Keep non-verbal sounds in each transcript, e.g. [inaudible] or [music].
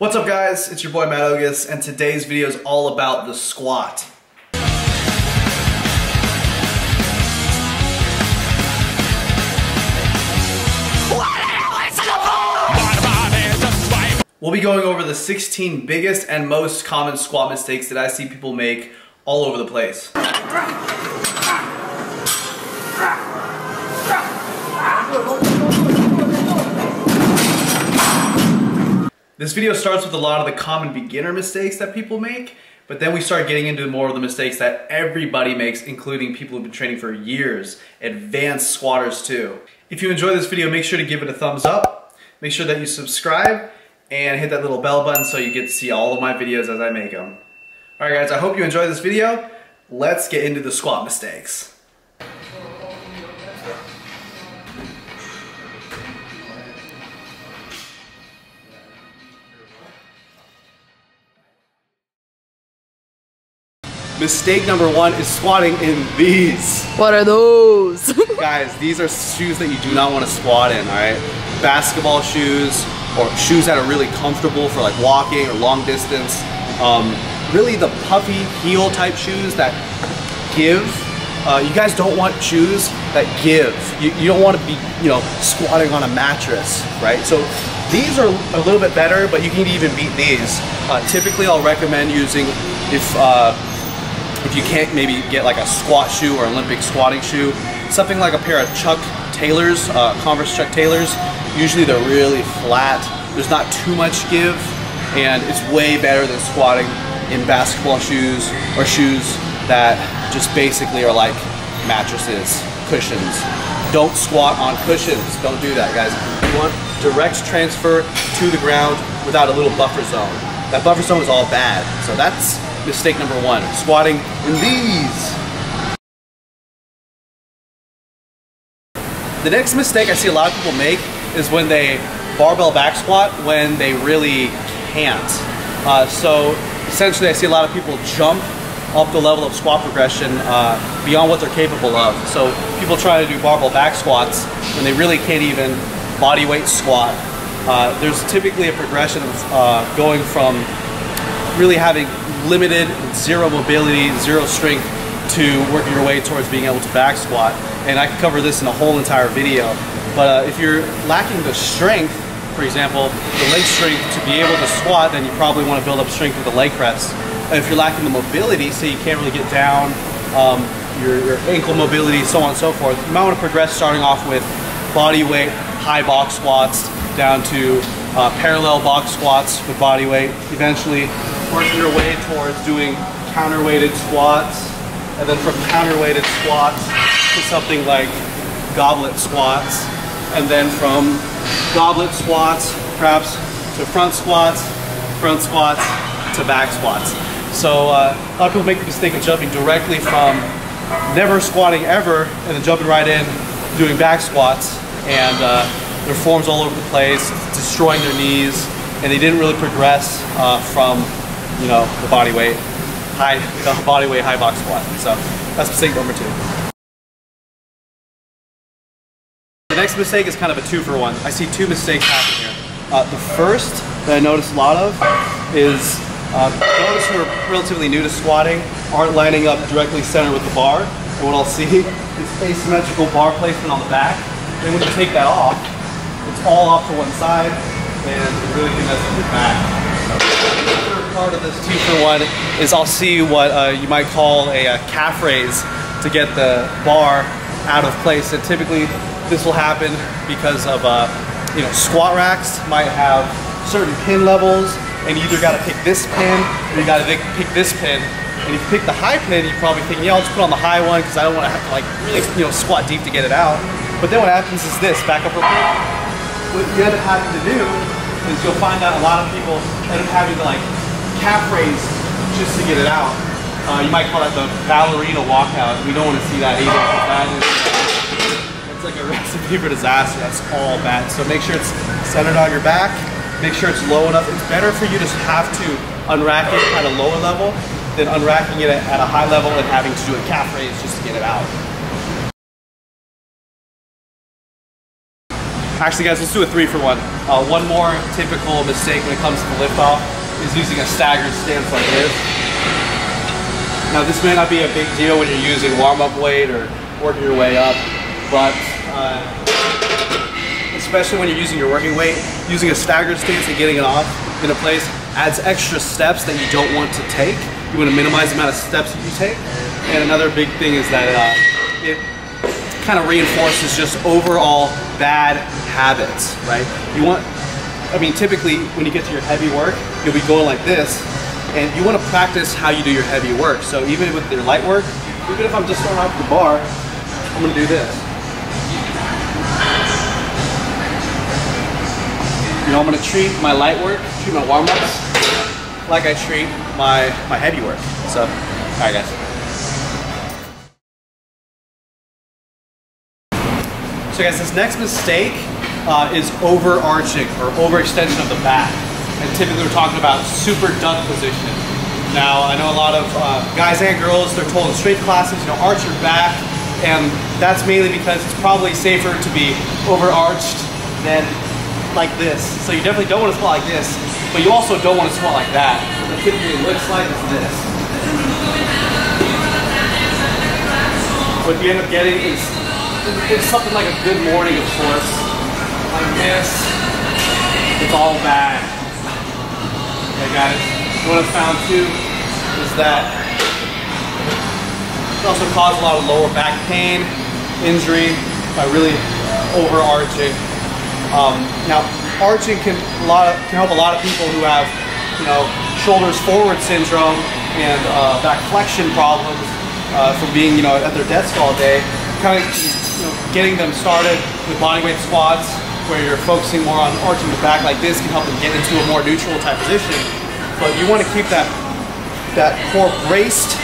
What's up guys, it's your boy Matt Ogus, and today's video is all about the squat. We'll be going over the 16 biggest and most common squat mistakes that I see people make all over the place. This video starts with a lot of the common beginner mistakes that people make, but then we start getting into more of the mistakes that everybody makes, including people who've been training for years, advanced squatters too. If you enjoy this video, make sure to give it a thumbs up, make sure that you subscribe, and hit that little bell button so you get to see all of my videos as I make them. Alright guys, I hope you enjoyed this video. Let's get into the squat mistakes. Mistake number one is squatting in these. What are those? [laughs] Guys, these are shoes that you do not want to squat in, alright? Basketball shoes or shoes that are really comfortable for like walking or long distance. Um, really the puffy heel type shoes that give. Uh, you guys don't want shoes that give. You, you don't want to be, you know, squatting on a mattress, right? So these are a little bit better, but you can even beat these. Uh, typically, I'll recommend using if uh, if you can't maybe get like a squat shoe or Olympic squatting shoe, something like a pair of Chuck Taylors, uh, Converse Chuck Taylors. Usually they're really flat. There's not too much give, and it's way better than squatting in basketball shoes or shoes that just basically are like mattresses, cushions. Don't squat on cushions. Don't do that, guys. You want direct transfer to the ground without a little buffer zone. That buffer zone is all bad. So that's mistake number one, squatting in these. The next mistake I see a lot of people make is when they barbell back squat when they really can't. Uh, so essentially I see a lot of people jump up the level of squat progression uh, beyond what they're capable of. So people try to do barbell back squats when they really can't even body weight squat. Uh, there's typically a progression of uh, going from really having limited, zero mobility, zero strength to working your way towards being able to back squat. And I could cover this in a whole entire video. But uh, if you're lacking the strength, for example, the leg strength to be able to squat, then you probably want to build up strength with the leg press. And if you're lacking the mobility, say you can't really get down, um, your, your ankle mobility, so on and so forth, you might want to progress starting off with body weight, high box squats, down to uh, parallel box squats with body weight. Eventually, working your way towards doing counterweighted squats, and then from counterweighted squats to something like goblet squats, and then from goblet squats, perhaps to front squats, front squats to back squats. So uh, a lot of people make the mistake of jumping directly from never squatting ever and then jumping right in doing back squats and uh, their forms all over the place, destroying their knees, and they didn't really progress uh, from you know the body weight high [laughs] the body weight high box squat. So that's mistake number two. The next mistake is kind of a two for one. I see two mistakes happen here. Uh, the first that I notice a lot of is uh, those who are relatively new to squatting aren't lining up directly center with the bar. And what I'll see [laughs] is asymmetrical bar placement on the back. Then when you take that off, it's all off to one side and it really can mess with your back. Part of this two for one is I'll see what uh, you might call a, a calf raise to get the bar out of place. And typically this will happen because of, uh, you know, squat racks might have certain pin levels and you either got to pick this pin or you got to pick this pin. And if you pick the high pin, you're probably thinking, yeah, I'll just put on the high one because I don't want to have to like really, you know, squat deep to get it out. But then what happens is this, back up real quick. What you end up having to do is you'll find out a lot of people end up having to like calf raise just to get it out. Uh, you might call that the ballerina walkout. We don't want to see that either. That is, it's like a [laughs] recipe for disaster. That's all bad. So make sure it's centered on your back. Make sure it's low enough. It's better for you to have to unrack it at a lower level than unracking it at a high level and having to do a calf raise just to get it out. Actually guys, let's do a three for one. Uh, one more typical mistake when it comes to the lift off is using a staggered stance like this. Now this may not be a big deal when you're using warm-up weight or working your way up, but uh, especially when you're using your working weight, using a staggered stance and getting it off in a place adds extra steps that you don't want to take. You want to minimize the amount of steps that you take. And another big thing is that uh, it kind of reinforces just overall bad habits, right? You want, I mean, typically when you get to your heavy work, you'll be going like this, and you want to practice how you do your heavy work. So even with your light work, even if I'm just starting off the bar, I'm going to do this. You know, I'm going to treat my light work, treat my warm-ups, like I treat my, my heavy work. So, all right guys. So guys, this next mistake uh, is overarching or overextension of the back. And typically we're talking about super duck position. Now, I know a lot of uh, guys and girls, they're told in straight classes, you know, arch your back. And that's mainly because it's probably safer to be overarched than like this. So you definitely don't want to squat like this, but you also don't want to squat like that. What typically looks like is this. What you end up getting is it's something like a good morning of course. Like this. It's all bad. Okay guys, what I've found too is that it also causes a lot of lower back pain, injury by really overarching. Um, now, arching can, a lot of, can help a lot of people who have, you know, shoulders forward syndrome and uh, back flexion problems uh, from being, you know, at their desk all day. Kind of you know, getting them started with bodyweight squats where you're focusing more on arching the back like this can help them get into a more neutral type position. But you want to keep that, that core braced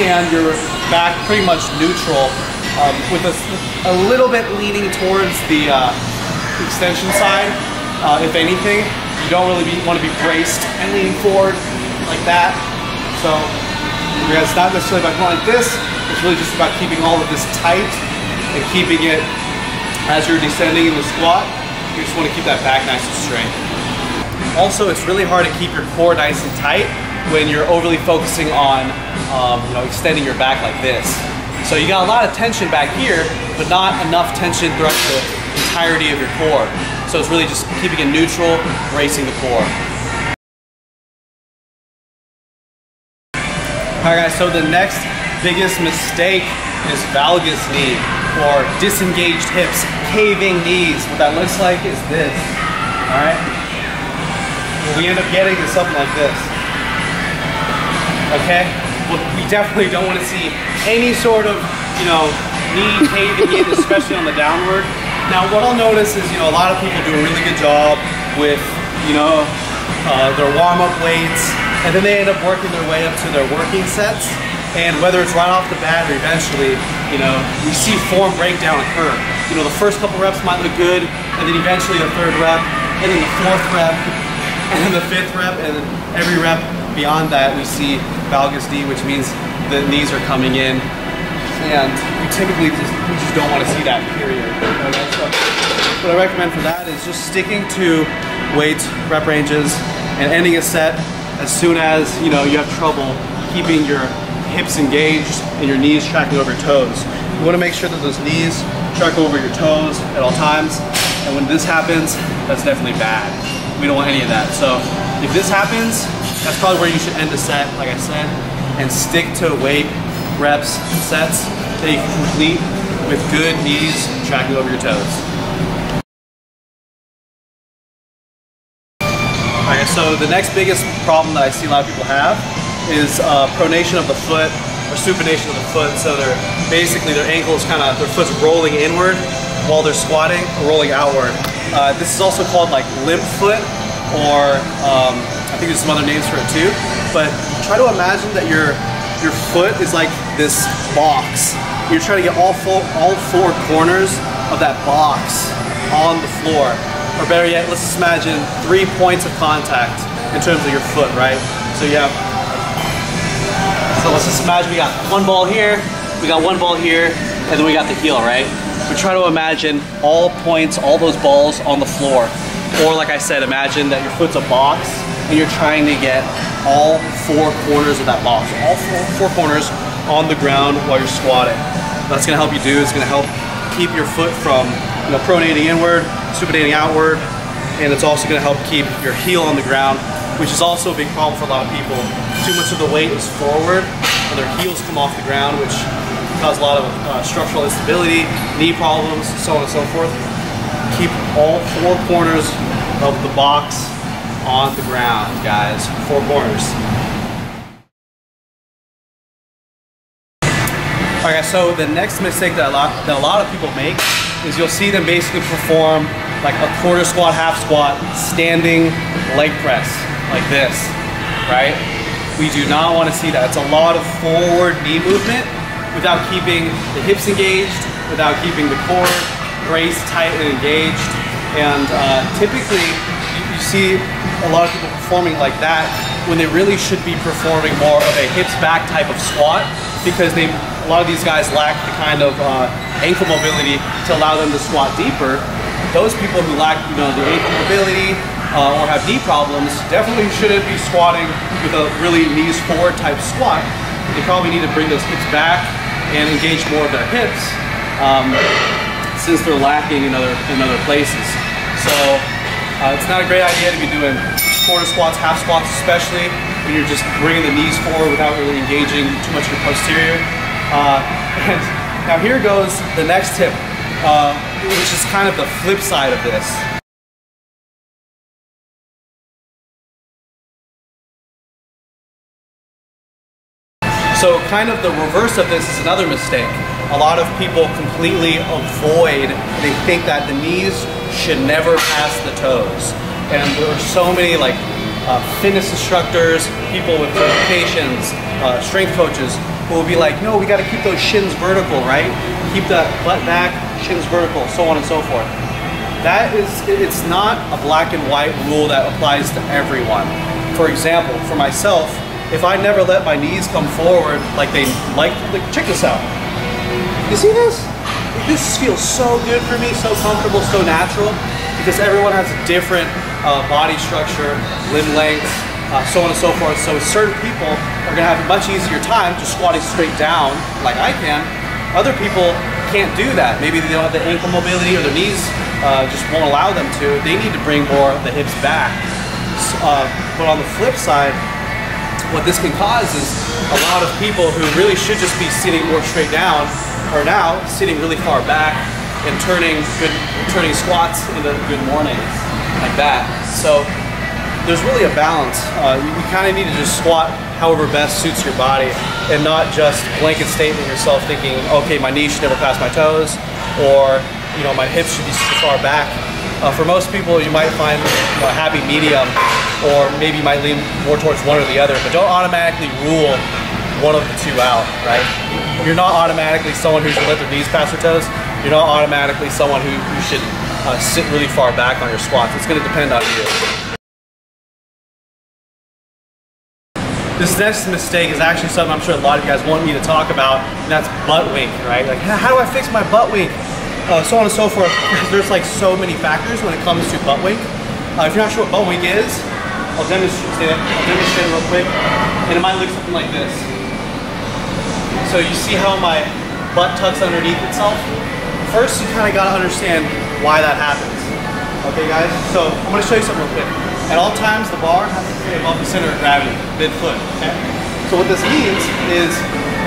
and your back pretty much neutral um, with a, a, little bit leaning towards the uh, extension side. Uh, if anything, you don't really want to be braced and leaning forward like that. So, it's not necessarily about going like this, it's really just about keeping all of this tight and keeping it as you're descending in the squat. You just want to keep that back nice and straight. Also, it's really hard to keep your core nice and tight when you're overly focusing on um, you know, extending your back like this. So you got a lot of tension back here, but not enough tension throughout the entirety of your core. So it's really just keeping it neutral, bracing the core. Alright guys, so the next biggest mistake is valgus knee or disengaged hips, caving knees. What that looks like is this, all right? We end up getting is something like this, okay? Well, we definitely don't want to see any sort of, you know, knee caving in, especially on the downward. Now, what I'll notice is, you know, a lot of people do a really good job with, you know, uh, their warm-up weights, and then they end up working their way up to their working sets. And whether it's right off the bat or eventually, you know, we see form breakdown occur. You know, the first couple reps might look good, and then eventually the third rep, and then the fourth rep, [laughs] and then the fifth rep, and then every rep beyond that we see valgus D, which means the knees are coming in. And we typically just, we just don't want to see that, period. What I recommend for that is just sticking to weight rep ranges and ending a set as soon as you know you have trouble keeping your hips engaged and your knees tracking over your toes. You want to make sure that those knees track over your toes at all times. And when this happens, that's definitely bad. We don't want any of that. So if this happens, that's probably where you should end the set, like I said, and stick to weight, reps, and sets that you can complete with good knees tracking over your toes. Alright, so the next biggest problem that I see a lot of people have is uh, pronation of the foot or supination of the foot. So they're basically their ankles kind of, their foot's rolling inward while they're squatting or rolling outward. Uh, this is also called like limp foot or um, I think there's some other names for it too. But try to imagine that your your foot is like this box. You're trying to get all four, all four corners of that box on the floor. Or better yet, let's just imagine three points of contact in terms of your foot, right? So you have so let's just imagine we got one ball here, we got one ball here, and then we got the heel, right? we try to imagine all points, all those balls on the floor. Or like I said, imagine that your foot's a box and you're trying to get all four corners of that box, all four, four corners on the ground while you're squatting. That's gonna help you do, it's gonna help keep your foot from you know, pronating inward, supinating outward, and it's also gonna help keep your heel on the ground, which is also a big problem for a lot of people. Too much of the weight is forward, and their heels come off the ground, which cause a lot of uh, structural instability, knee problems, so on and so forth. Keep all four corners of the box on the ground, guys. Four corners. Alright guys, so the next mistake that a, lot, that a lot of people make is you'll see them basically perform like a quarter squat, half squat, standing leg press, like this, right? We do not want to see that. It's a lot of forward knee movement without keeping the hips engaged, without keeping the core braced tight and engaged. And uh, typically, you, you see a lot of people performing like that when they really should be performing more of a hips back type of squat because they a lot of these guys lack the kind of uh, ankle mobility to allow them to squat deeper. Those people who lack, you know, the ankle mobility uh, or have knee problems definitely shouldn't be squatting with a really knees forward type squat. They probably need to bring those hips back and engage more of their hips um, since they're lacking in other in other places. So uh, it's not a great idea to be doing quarter squats, half squats, especially when you're just bringing the knees forward without really engaging too much of your posterior. Uh, [laughs] and now here goes the next tip, uh, which is kind of the flip side of this. So kind of the reverse of this is another mistake. A lot of people completely avoid, they think that the knees should never pass the toes. And there are so many like uh, fitness instructors, people with certifications, uh, strength coaches who will be like, no, we got to keep those shins vertical, right? Keep that butt back, shins vertical, so on and so forth. That is, it's not a black and white rule that applies to everyone. For example, for myself, if I never let my knees come forward like they like, like check this out. You see this? This feels so good for me, so comfortable, so natural, because everyone has a different uh, body structure, limb length, uh, so on and so forth. So certain people are gonna have a much easier time just squatting straight down like I can. Other people can't do that. Maybe they don't have the ankle mobility or their knees uh, just won't allow them to. They need to bring more of the hips back. Uh, but on the flip side, what this can cause is a lot of people who really should just be sitting more straight down are now sitting really far back and turning good, turning squats into good mornings like that. So there's really a balance. Uh, you, you kind of need to just squat however best suits your body and not just blanket statement yourself thinking, okay, my knees should never pass my toes or, you know, my hips should be super far back. Uh, for most people, you might find you know, a happy medium or maybe you might lean more towards one or the other, but don't automatically rule one of the two out, right? You're not automatically someone who should let their knees pass their toes. You're not automatically someone who, who should uh, sit really far back on your squats. It's gonna depend on you. This next mistake is actually something I'm sure a lot of you guys want me to talk about, and that's butt wink, right? Like, how do I fix my butt wink? Uh, so on and so forth. [laughs] There's like so many factors when it comes to butt wink. Uh, if you're not sure what butt wink is, I'll demonstrate it. I'll demonstrate it real quick, and it might look something like this. So you see how my butt tucks underneath itself? First, you kind of got to understand why that happens. Okay, guys? So I'm going to show you something real quick. At all times, the bar has to stay above the center of gravity, mid-foot, okay? So what this means is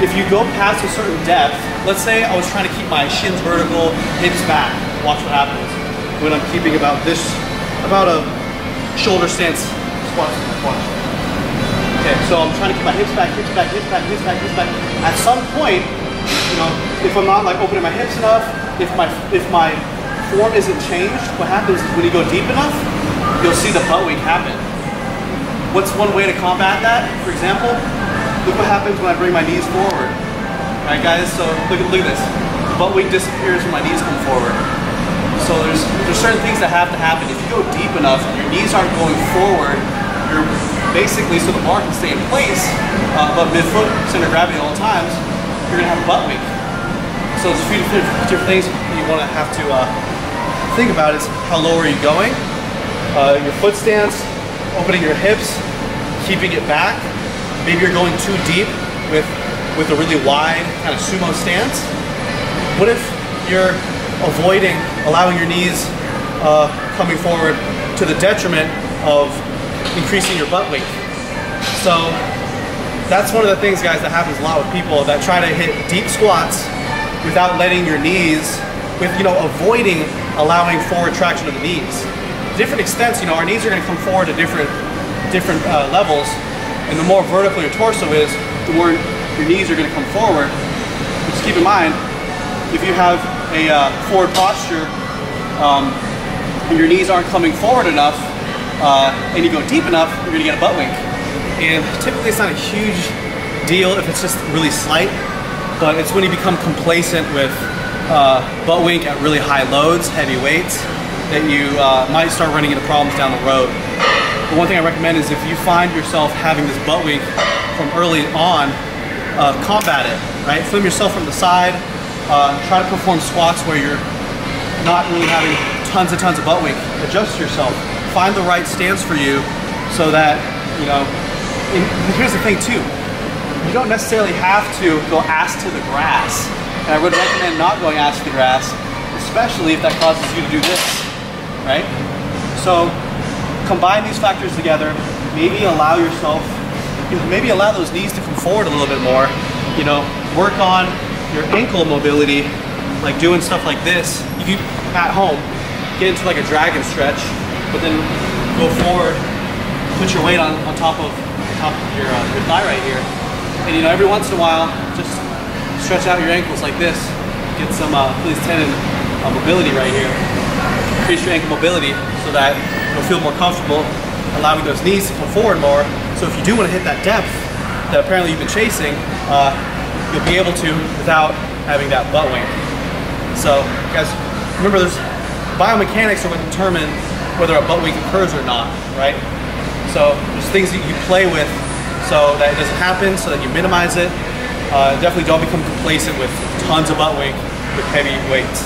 if you go past a certain depth, let's say I was trying to my shins vertical, hips back, watch what happens when I'm keeping about this, about a shoulder stance squat. Okay, so I'm trying to keep my hips back, hips back, hips back, hips back, hips back. At some point, you know, if I'm not like opening my hips enough, if my if my form isn't changed, what happens is when you go deep enough, you'll see the butt wink happen. What's one way to combat that? For example, look what happens when I bring my knees forward. All right, guys, so look, look at this. Butt wink disappears when my knees come forward. So there's, there's certain things that have to happen. If you go deep enough, your knees aren't going forward, you're basically, so the bar can stay in place, uh, but midfoot, center of gravity at all times, you're gonna have a butt wink. So there's a few different, different things you want to have to uh, think about is how low are you going? Uh, your foot stance, opening your hips, keeping it back. Maybe you're going too deep with, with a really wide kind of sumo stance. What if you're avoiding allowing your knees uh, coming forward to the detriment of increasing your butt wink? So that's one of the things, guys, that happens a lot with people that try to hit deep squats without letting your knees, with, you know, avoiding allowing forward traction of the knees. Different extents, you know, our knees are gonna come forward to different, different uh, levels, and the more vertical your torso is, the more your knees are gonna come forward. Just keep in mind, if you have a uh, forward posture, um, and your knees aren't coming forward enough, uh, and you go deep enough, you're gonna get a butt wink. And typically it's not a huge deal if it's just really slight, but it's when you become complacent with uh, butt wink at really high loads, heavy weights, that you uh, might start running into problems down the road. But one thing I recommend is if you find yourself having this butt wink from early on, uh, combat it, right? Film yourself from the side, uh, try to perform squats where you're not really having tons and tons of butt wink. Adjust yourself, find the right stance for you so that, you know, here's the thing too, you don't necessarily have to go ass to the grass. And I would recommend not going ass to the grass, especially if that causes you to do this, right? So combine these factors together, maybe allow yourself, maybe allow those knees to come forward a little bit more, you know, work on your ankle mobility, like doing stuff like this. If you, at home, get into like a dragon stretch, but then go forward, put your weight on, on top of top of your, uh, your thigh right here. And you know, every once in a while, just stretch out your ankles like this. Get some uh, tendon uh, mobility right here. Increase your ankle mobility so that you'll feel more comfortable, allowing those knees to come forward more. So if you do want to hit that depth that apparently you've been chasing, uh, you'll be able to without having that butt wink. So guys, remember there's biomechanics are what determine whether a butt wink occurs or not, right? So there's things that you play with so that it doesn't happen, so that you minimize it. Uh, definitely don't become complacent with tons of butt wink with heavy weights.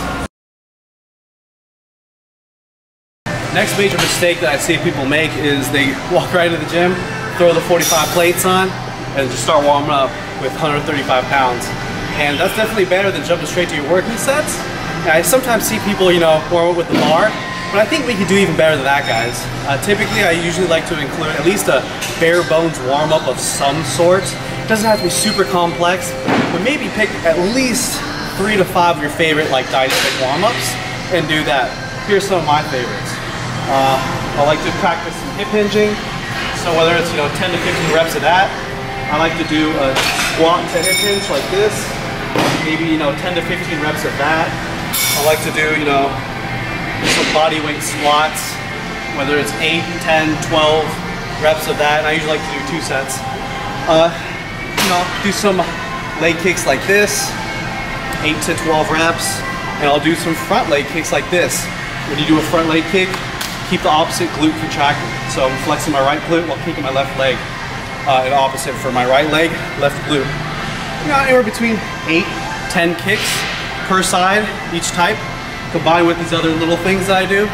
Next major mistake that I see people make is they walk right into the gym, throw the 45 plates on, and just start warming up with 135 pounds. And that's definitely better than jumping straight to your working sets. And I sometimes see people, you know, warm up with the bar, but I think we can do even better than that, guys. Uh, typically, I usually like to include at least a bare bones warm up of some sort. It doesn't have to be super complex, but maybe pick at least three to five of your favorite like dynamic warm ups and do that. Here's some of my favorites. Uh, I like to practice some hip hinging. So whether it's you know 10 to 15 reps of that, I like to do a squat to hip hinge like this. Maybe you know 10 to 15 reps of that. I like to do you know some body weight squats, whether it's 8, 10, 12 reps of that. And I usually like to do two sets. Uh, you know, do some leg kicks like this, 8 to 12 reps. And I'll do some front leg kicks like this. When you do a front leg kick, keep the opposite glute contracted. So I'm flexing my right glute while kicking my left leg. Uh, and opposite for my right leg, left glute. You know, anywhere between 8, 10 kicks per side, each type combined with these other little things that I do,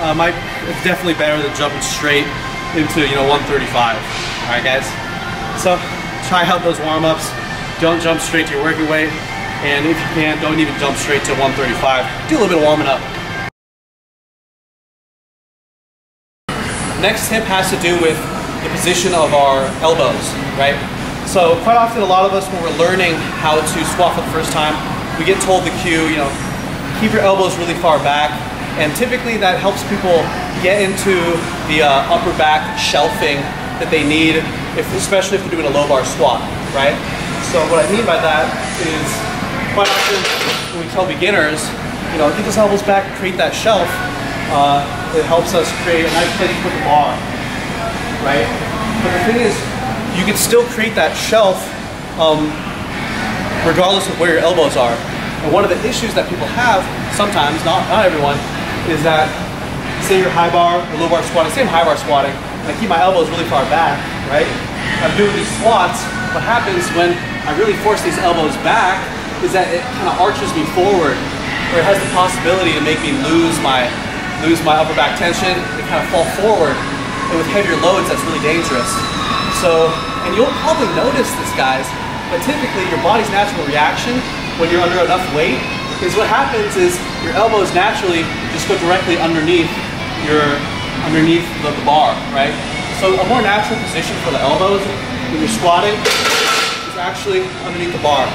uh, might, it's definitely better than jumping straight into, you know, 135. All right, guys? So try out those warm-ups. Don't jump straight to your working weight. And if you can, don't even jump straight to 135. Do a little bit of warming up. Next tip has to do with the position of our elbows, right? So quite often a lot of us when we're learning how to squat for the first time, we get told the cue, you know, keep your elbows really far back. And typically that helps people get into the uh, upper back shelving that they need, if, especially if they're doing a low bar squat, right? So what I mean by that is quite often when we tell beginners, you know, get those elbows back, create that shelf, uh, it helps us create a nice place to the bar, right? But the thing is, you can still create that shelf um, regardless of where your elbows are. And one of the issues that people have sometimes, not, not everyone, is that say you're high bar or low bar squatting, say I'm high bar squatting, and I keep my elbows really far back, right? I'm doing these squats. What happens when I really force these elbows back, is that it kind of arches me forward, or it has the possibility to make me lose my lose my upper back tension and kind of fall forward. And with heavier loads, that's really dangerous. So, and you'll probably notice this, guys, but typically your body's natural reaction when you're under enough weight is what happens is your elbows naturally just go directly underneath your underneath the, the bar, right? So a more natural position for the elbows when you're squatting is actually underneath the bar.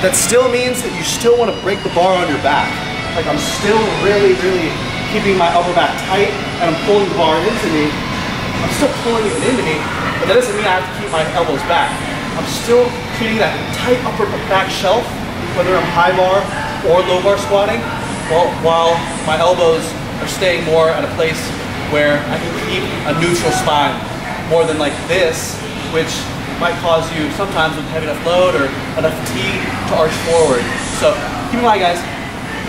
That still means that you still want to break the bar on your back. Like I'm still really, really keeping my upper back tight and I'm pulling the bar into me. I'm still pulling it into me, but that doesn't mean I have to keep my elbows back. I'm still creating that tight upper back shelf, whether I'm high bar or low bar squatting, while, while my elbows are staying more at a place where I can keep a neutral spine more than like this, which might cause you sometimes with heavy enough load or enough fatigue to arch forward. So keep in mind guys,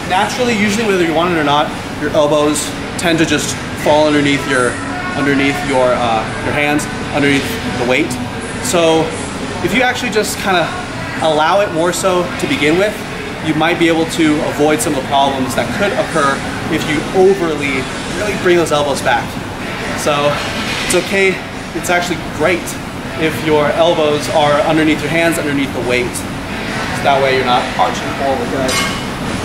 naturally, usually whether you want it or not, your elbows tend to just fall underneath your underneath your uh, your hands, underneath the weight. So if you actually just kind of allow it more so to begin with, you might be able to avoid some of the problems that could occur if you overly really bring those elbows back. So it's okay, it's actually great if your elbows are underneath your hands, underneath the weight. So that way you're not arching forward, guys.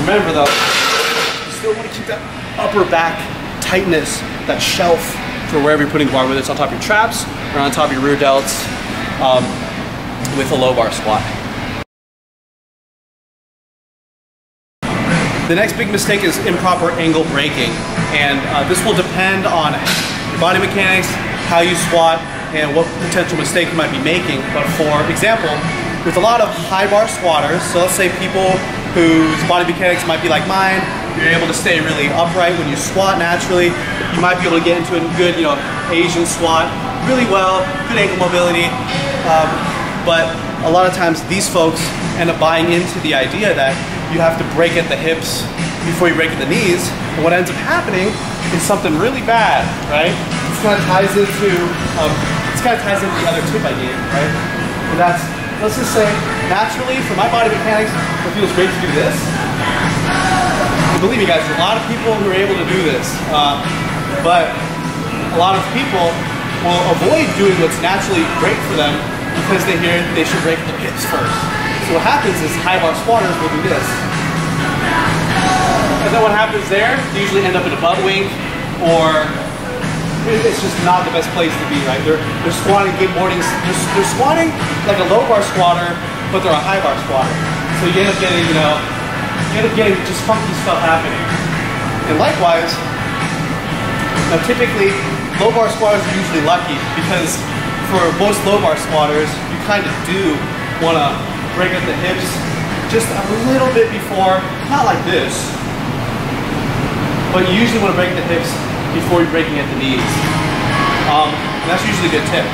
Remember though, you still want to keep that upper back tightness, that shelf for wherever you're putting bar, whether it's on top of your traps or on top of your rear delts um, with a low bar squat. The next big mistake is improper angle breaking. And uh, this will depend on your body mechanics, how you squat, and what potential mistake you might be making. But for example, with a lot of high bar squatters, so let's say people whose body mechanics might be like mine, you're able to stay really upright when you squat naturally. You might be able to get into a good, you know, Asian squat really well, good ankle mobility. Um, but a lot of times these folks end up buying into the idea that you have to break at the hips before you break at the knees. And what ends up happening is something really bad, right? This kind of ties into um, kind of ties into the other tip I gave, right? And that's, let's just say, naturally, for my body mechanics, it feels great to do this. And believe me guys, a lot of people who are able to do this. Uh, but a lot of people will avoid doing what's naturally great for them because they hear they should break the hips first. So what happens is high bar squatters will do this. And then what happens there, they usually end up in a butt wink or it's just not the best place to be, right? They're, they're squatting good mornings. They're, they're squatting like a low bar squatter, but they're a high bar squatter. So you end up getting, you know, you end up getting just funky stuff happening. And likewise, now typically, low bar squatters are usually lucky because for most low bar squatters, you kind of do want to break up the hips just a little bit before, not like this, but you usually want to break the hips before you're breaking at the knees. Um, that's usually a good tip.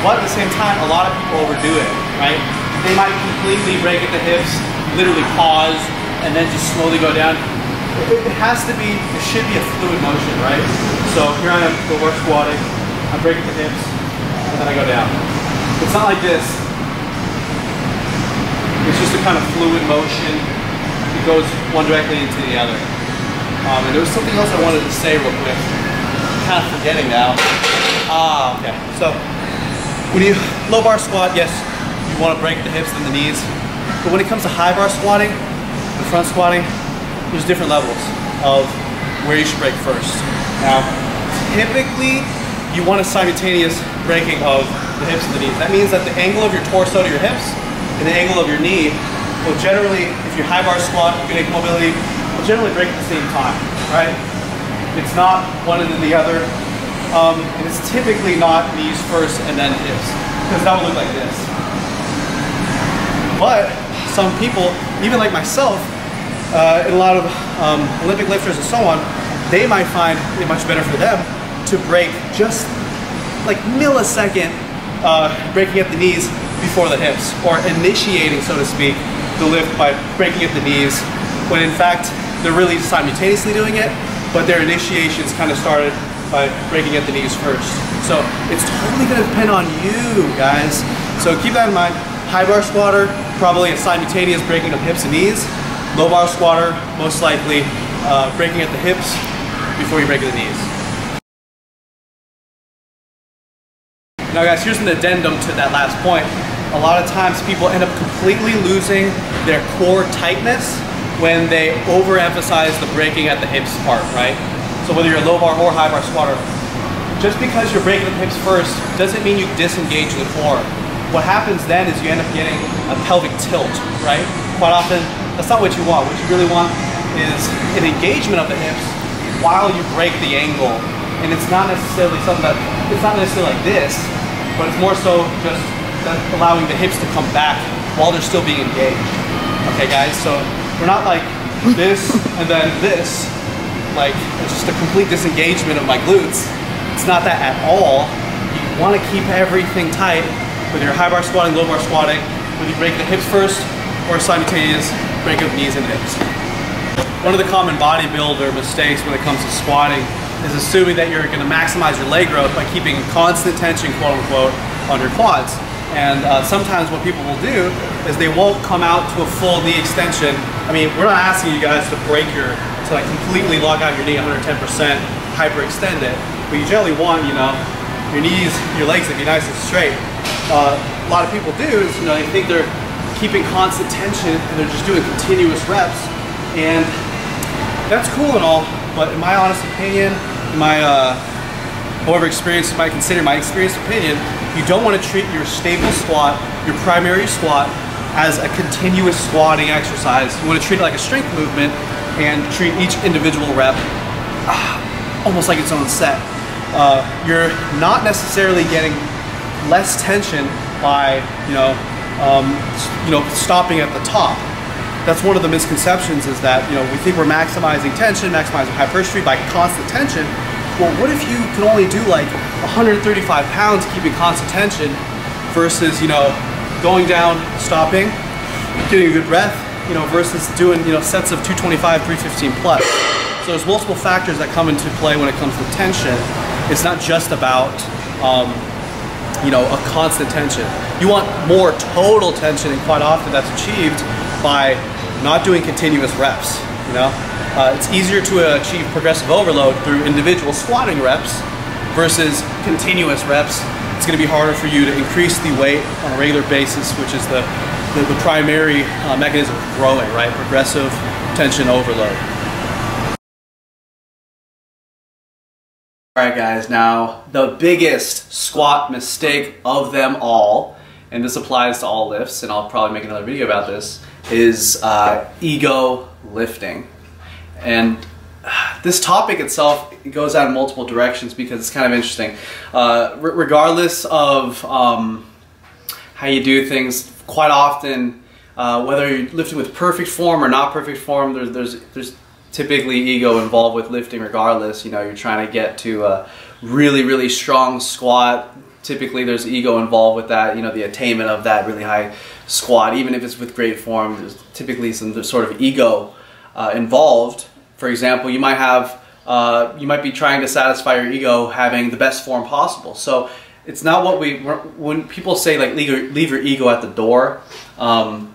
But at the same time, a lot of people overdo it, right? They might completely break at the hips, literally pause, and then just slowly go down. It, has to be, it should be a fluid motion, right? So here I am, go work squatting, I'm breaking the hips, and then I go down. It's not like this. It's just a kind of fluid motion. It goes one directly into the other. Um, and there was something else I wanted to say real quick. I'm kind of forgetting now. Ah, okay. So when you low bar squat, yes, you want to break the hips and the knees. But when it comes to high bar squatting, the front squatting, there's different levels of where you should break first. Now, typically, you want a simultaneous breaking of the hips and the knees. That means that the angle of your torso to your hips and the angle of your knee will generally, if you're high bar squat, good ankle mobility, will generally break at the same time, right? It's not one and then the other. Um, and it's typically not knees first and then hips, because that would look like this. But some people, even like myself, uh, and a lot of um, Olympic lifters and so on, they might find it much better for them to break just like millisecond uh, breaking up the knees before the hips, or initiating, so to speak, the lift by breaking up the knees, when in fact they're really simultaneously doing it, but their initiations kind of started by breaking at the knees first. So it's totally gonna depend on you guys. So keep that in mind. High bar squatter, probably a simultaneous breaking of hips and knees. Low bar squatter, most likely uh, breaking at the hips before you break at the knees. Now guys, here's an addendum to that last point. A lot of times people end up completely losing their core tightness when they overemphasize the breaking at the hips part, right? So whether you're a low bar or high bar squatter, just because you're breaking the hips first doesn't mean you disengage the core. What happens then is you end up getting a pelvic tilt, right? Quite often, that's not what you want. What you really want is an engagement of the hips while you break the angle. And it's not necessarily something that, it's not necessarily like this, but it's more so just allowing the hips to come back while they're still being engaged. Okay guys, so we're not like this and then this, like it's just a complete disengagement of my glutes. It's not that at all. You want to keep everything tight with your high bar squatting, low bar squatting, whether you break the hips first or simultaneous break of knees and hips. One of the common bodybuilder mistakes when it comes to squatting is assuming that you're going to maximize your leg growth by keeping constant tension, quote unquote, on your quads. And uh, sometimes what people will do is they won't come out to a full knee extension. I mean, we're not asking you guys to break your, to like completely lock out your knee 110%, hyperextend it. But you generally want, you know, your knees, your legs to be nice and straight. Uh, a lot of people do is, you know, they think they're keeping constant tension and they're just doing continuous reps. And that's cool and all, but in my honest opinion, my uh, however experienced you might consider my experienced opinion, you don't want to treat your stable squat, your primary squat, as a continuous squatting exercise. You want to treat it like a strength movement and treat each individual rep ah, almost like its own set. Uh, you're not necessarily getting less tension by, you know, um, you know, stopping at the top. That's one of the misconceptions is that, you know, we think we're maximizing tension, maximizing hypertrophy by constant tension, well, what if you can only do like 135 pounds keeping constant tension versus, you know, going down, stopping, getting a good breath, you know, versus doing, you know, sets of 225, 315 plus. So there's multiple factors that come into play when it comes to tension. It's not just about, um, you know, a constant tension. You want more total tension and quite often that's achieved by not doing continuous reps, you know? Uh, it's easier to achieve progressive overload through individual squatting reps versus continuous reps. It's going to be harder for you to increase the weight on a regular basis, which is the, the, the primary uh, mechanism of growing, right? Progressive tension overload. All right, guys, now the biggest squat mistake of them all, and this applies to all lifts, and I'll probably make another video about this, is uh, ego lifting. And this topic itself goes out in multiple directions because it's kind of interesting. Uh, regardless of um, how you do things, quite often, uh, whether you're lifting with perfect form or not perfect form, there's, there's, there's typically ego involved with lifting regardless. You know, you're trying to get to a really, really strong squat. Typically there's ego involved with that, you know, the attainment of that really high squat. Even if it's with great form, there's typically some sort of ego uh, involved. For example, you might have uh, you might be trying to satisfy your ego having the best form possible. So it's not what we when people say like leave your, leave your ego at the door. Um,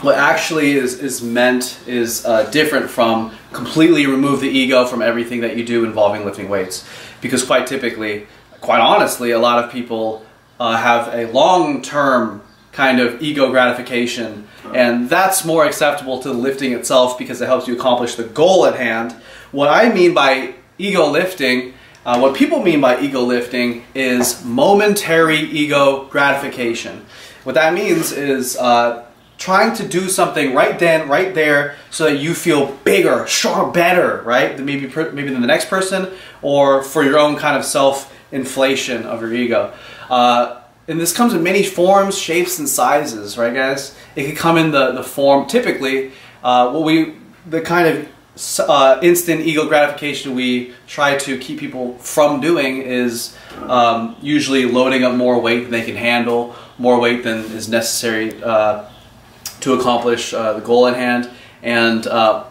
what actually is, is meant is uh, different from completely remove the ego from everything that you do involving lifting weights. Because quite typically, quite honestly, a lot of people uh, have a long-term kind of ego gratification. And that's more acceptable to lifting itself because it helps you accomplish the goal at hand. What I mean by ego lifting, uh, what people mean by ego lifting is momentary ego gratification. What that means is uh, trying to do something right then, right there, so that you feel bigger, stronger, better, right? Than maybe maybe than the next person, or for your own kind of self inflation of your ego. Uh, and this comes in many forms, shapes, and sizes, right guys? It could come in the, the form, typically, uh, what we, the kind of uh, instant ego gratification we try to keep people from doing is um, usually loading up more weight than they can handle, more weight than is necessary uh, to accomplish uh, the goal at hand, and uh,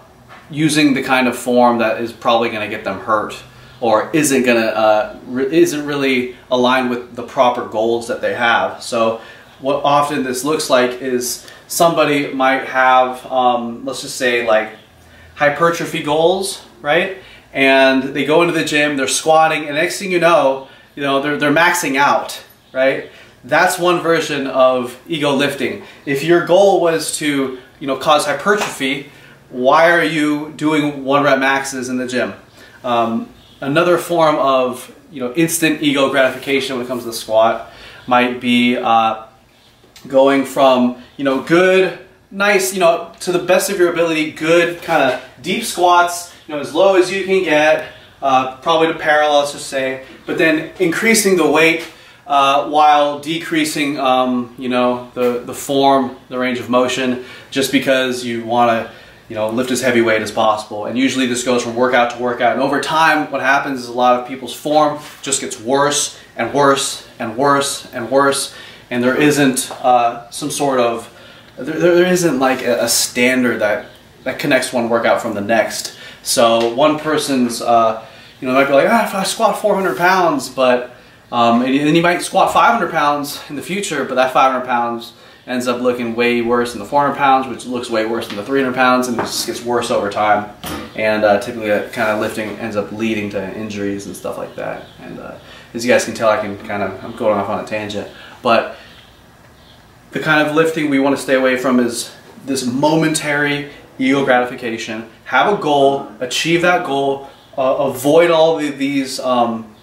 using the kind of form that is probably going to get them hurt or isn't gonna uh, isn't really aligned with the proper goals that they have. So what often this looks like is somebody might have, um, let's just say like hypertrophy goals, right? And they go into the gym, they're squatting, and next thing you know, you know, they're, they're maxing out, right? That's one version of ego lifting. If your goal was to, you know, cause hypertrophy, why are you doing one rep maxes in the gym? Um, another form of, you know, instant ego gratification when it comes to the squat might be uh, going from, you know, good, nice, you know, to the best of your ability, good kind of deep squats, you know, as low as you can get, uh, probably to parallel, let's just say, but then increasing the weight uh, while decreasing, um, you know, the, the form, the range of motion, just because you want to, you know, lift as heavy weight as possible. And usually this goes from workout to workout. And over time, what happens is a lot of people's form just gets worse and worse and worse and worse. And there isn't uh, some sort of, there, there isn't like a, a, standard that, that connects one workout from the next. So one person's, uh, you know, might be like, ah, if I squat 400 pounds, but um, and then you might squat 500 pounds in the future, but that 500 pounds ends up looking way worse than the 400 pounds, which looks way worse than the 300 pounds, and it just gets worse over time. And uh, typically, that kind of lifting ends up leading to injuries and stuff like that. And uh, as you guys can tell, I can kind of I'm going off on a tangent, but the kind of lifting we want to stay away from is this momentary ego gratification. Have a goal, achieve that goal, uh, avoid all the, these. Um,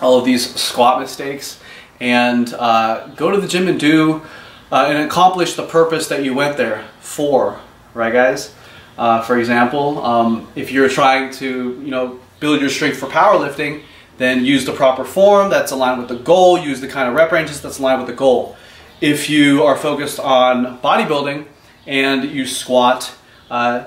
all of these squat mistakes and uh, go to the gym and do uh, and accomplish the purpose that you went there for, right guys? Uh, for example, um, if you're trying to, you know, build your strength for powerlifting, then use the proper form that's aligned with the goal, use the kind of rep ranges that's aligned with the goal. If you are focused on bodybuilding and you squat, uh,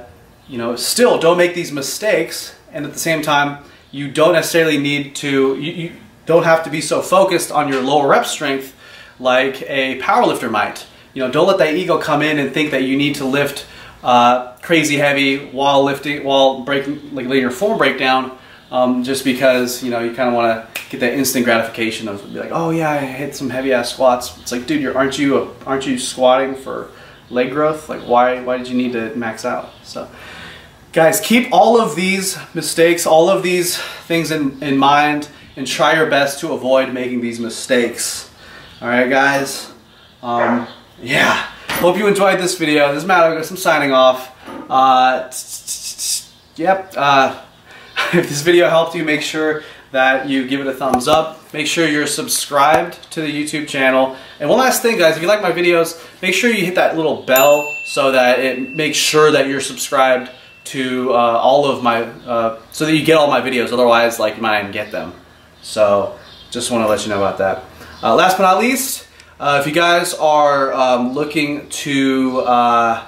you know, still don't make these mistakes and at the same time you don't necessarily need to, you, you don't have to be so focused on your lower rep strength like a powerlifter might. You know, don't let that ego come in and think that you need to lift uh, crazy heavy while lifting, while breaking, like letting your form break down, um, just because you know you kind of want to get that instant gratification of be like, oh yeah, I hit some heavy ass squats. It's like, dude, you're, aren't you aren't you squatting for leg growth? Like, why why did you need to max out? So. Guys, keep all of these mistakes, all of these things in, in mind and try your best to avoid making these mistakes. All right, guys? Um, yeah. Hope you enjoyed this video. This is Matt I'm signing off. Uh, yep. Uh, [laughs] if this video helped you, make sure that you give it a thumbs up. Make sure you're subscribed to the YouTube channel. And one last thing, guys, if you like my videos, make sure you hit that little bell so that it makes sure that you're subscribed to uh, all of my, uh, so that you get all my videos. Otherwise, like, you might not get them. So, just want to let you know about that. Uh, last but not least, uh, if you guys are um, looking to uh,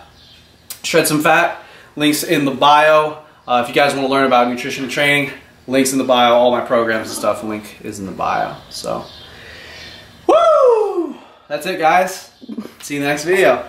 shred some fat, links in the bio. Uh, if you guys want to learn about nutrition and training, links in the bio. All my programs and stuff, link is in the bio. So, woo! That's it, guys. See you in the next video.